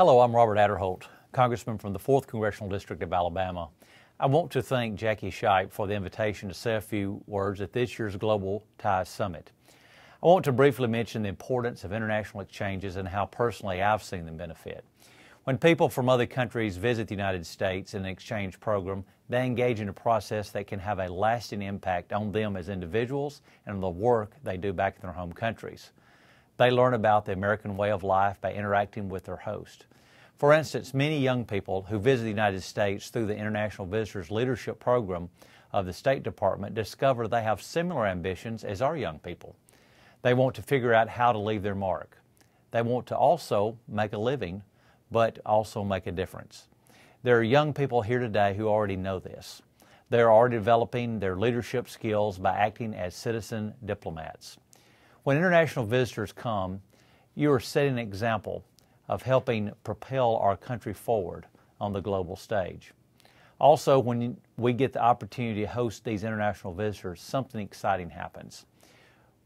Hello, I'm Robert Aderholt, Congressman from the 4th Congressional District of Alabama. I want to thank Jackie Scheib for the invitation to say a few words at this year's Global Ties Summit. I want to briefly mention the importance of international exchanges and how personally I've seen them benefit. When people from other countries visit the United States in an exchange program, they engage in a process that can have a lasting impact on them as individuals and on the work they do back in their home countries. They learn about the American way of life by interacting with their host. For instance, many young people who visit the United States through the International Visitors Leadership Program of the State Department discover they have similar ambitions as our young people. They want to figure out how to leave their mark. They want to also make a living, but also make a difference. There are young people here today who already know this. They're already developing their leadership skills by acting as citizen diplomats. When international visitors come, you are setting an example of helping propel our country forward on the global stage. Also, when we get the opportunity to host these international visitors, something exciting happens.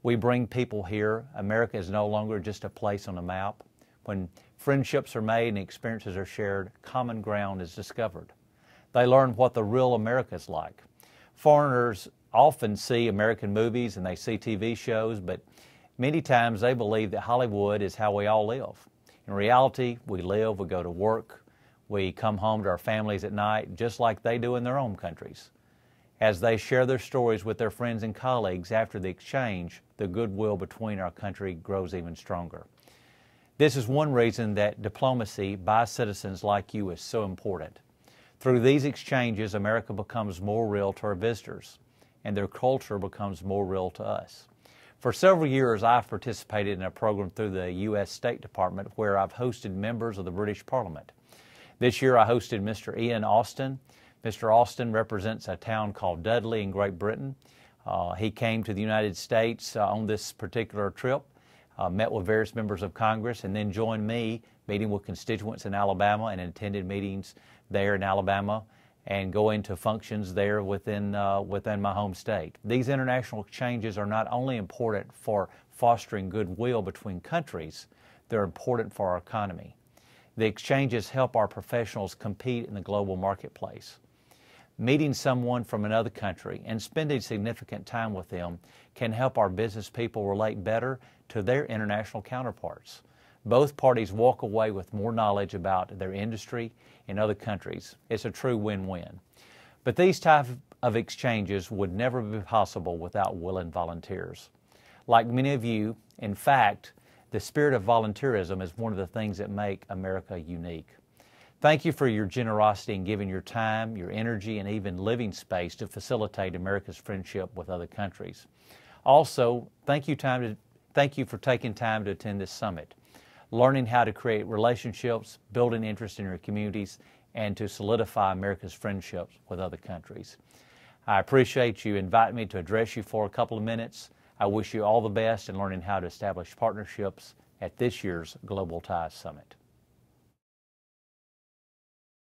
We bring people here. America is no longer just a place on a map. When friendships are made and experiences are shared, common ground is discovered. They learn what the real America is like. Foreigners often see American movies and they see TV shows, but many times they believe that Hollywood is how we all live. In reality, we live, we go to work, we come home to our families at night just like they do in their own countries. As they share their stories with their friends and colleagues after the exchange, the goodwill between our country grows even stronger. This is one reason that diplomacy by citizens like you is so important. Through these exchanges, America becomes more real to our visitors and their culture becomes more real to us. For several years, I've participated in a program through the U.S. State Department where I've hosted members of the British Parliament. This year, I hosted Mr. Ian Austin. Mr. Austin represents a town called Dudley in Great Britain. Uh, he came to the United States uh, on this particular trip, uh, met with various members of Congress, and then joined me meeting with constituents in Alabama and attended meetings there in Alabama and go into functions there within, uh, within my home state. These international exchanges are not only important for fostering goodwill between countries, they're important for our economy. The exchanges help our professionals compete in the global marketplace. Meeting someone from another country and spending significant time with them can help our business people relate better to their international counterparts. Both parties walk away with more knowledge about their industry in other countries. It's a true win-win. But these type of exchanges would never be possible without willing volunteers. Like many of you, in fact, the spirit of volunteerism is one of the things that make America unique. Thank you for your generosity in giving your time, your energy, and even living space to facilitate America's friendship with other countries. Also, thank you, time to, thank you for taking time to attend this summit learning how to create relationships, building interest in your communities, and to solidify America's friendships with other countries. I appreciate you inviting me to address you for a couple of minutes. I wish you all the best in learning how to establish partnerships at this year's Global Ties Summit.